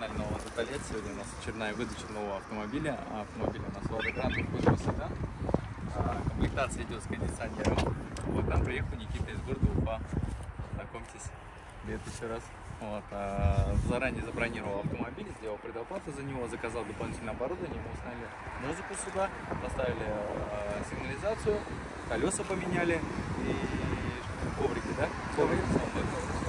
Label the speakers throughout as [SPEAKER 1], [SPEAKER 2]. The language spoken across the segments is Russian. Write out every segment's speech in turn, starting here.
[SPEAKER 1] канале Нового Таталет. Сегодня у нас очередная выдача нового автомобиля. Автомобиль у нас Lada Granta Fusion седан. А, Комплектация идет с кондиционером. Вот там приехал Никита из города Уфа. Знакомьтесь. Привет еще раз. Вот, а, заранее забронировал автомобиль, сделал предоплату за него, заказал дополнительное оборудование, мы установили музыку сюда, поставили а, сигнализацию, колеса поменяли и коврики, да? Коврики.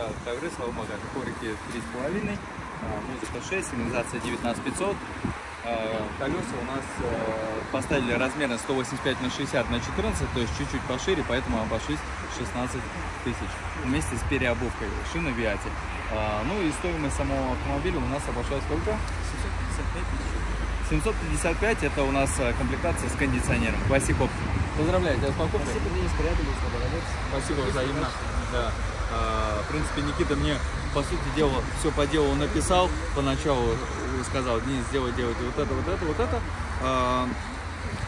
[SPEAKER 1] Да, ковры слабомага, коврики 3,5, а, музыка 6, сигнализация 19500. А, Колеса у нас э, поставили размерно 185 на 60 на 14, то есть чуть-чуть пошире, поэтому обошлись 16 тысяч вместе с переобувкой шины Виати. Ну и стоимость самого автомобиля у нас обошлась сколько? 755 это у нас э, комплектация с кондиционером. Спасибо. Поздравляю тебя с покупкой.
[SPEAKER 2] Спасибо, Денис, приятно было с тобой.
[SPEAKER 1] Спасибо взаимно. Да. В принципе, Никита мне, по сути дела, все по делу написал. Поначалу сказал, Денис, сделай, делайте вот это, вот это, вот это. А,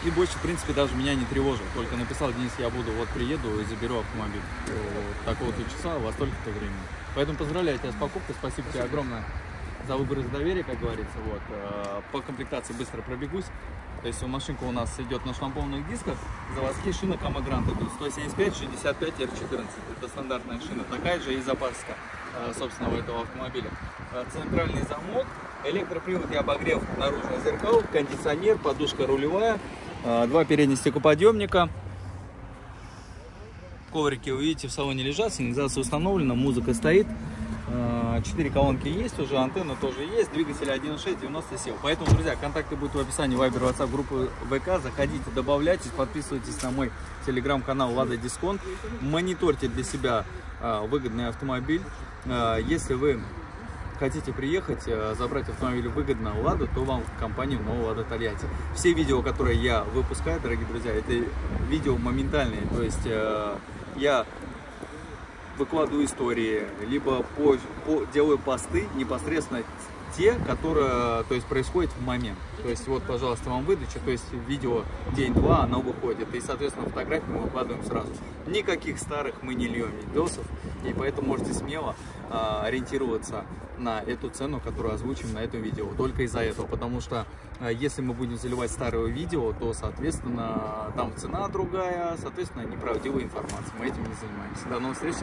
[SPEAKER 1] И больше, в принципе, даже меня не тревожил. Только написал, Денис, я буду, вот приеду и заберу автомобиль. Вот Такого-то часа, во столько-то времени. Поэтому поздравляю тебя с покупкой. Спасибо тебе огромное за выбор и за доверие, как говорится. Вот. А, По комплектации быстро пробегусь. То есть машинка у нас идет на шлампованных дисках. Заводские шины Кама Грант идут 175, 65, R14. Это стандартная шина. Такая же и запаска, а, собственно, у этого автомобиля. А, Центральный замок, электропривод и обогрев наружных зеркал, кондиционер, подушка рулевая, два передних стеклоподъемника. Коврики, вы видите, в салоне лежат, сигнализация установлена, музыка стоит. А, Четыре колонки есть уже, антенна тоже есть, двигатель 1.6, 90 сил. Поэтому, друзья, контакты будут в описании Viber, WhatsApp, группы ВК. Заходите, добавляйтесь, подписывайтесь на мой телеграм-канал Лада Дисконт. Мониторьте для себя а, выгодный автомобиль. А, Если вы хотите приехать, э, забрать автомобиль выгодно Ладу, то вам в компанию нового Лада Тольятти. Все видео, которые я выпускаю, дорогие друзья, это видео моментальные. То есть э, я выкладываю истории, либо по, по- делаю посты непосредственно те, которые, то есть, происходят в момент. То есть, вот, пожалуйста, вам выдача, то есть, видео день-два, оно выходит, и, соответственно, фотографии мы выкладываем сразу. Никаких старых мы не льем видосов, и поэтому можете смело а, ориентироваться на эту цену, которую озвучим на этом видео, только из-за этого, потому что а, если мы будем заливать старое видео, то, соответственно, там цена другая, соответственно, неправдивая информация, мы этим не занимаемся. До новых встреч!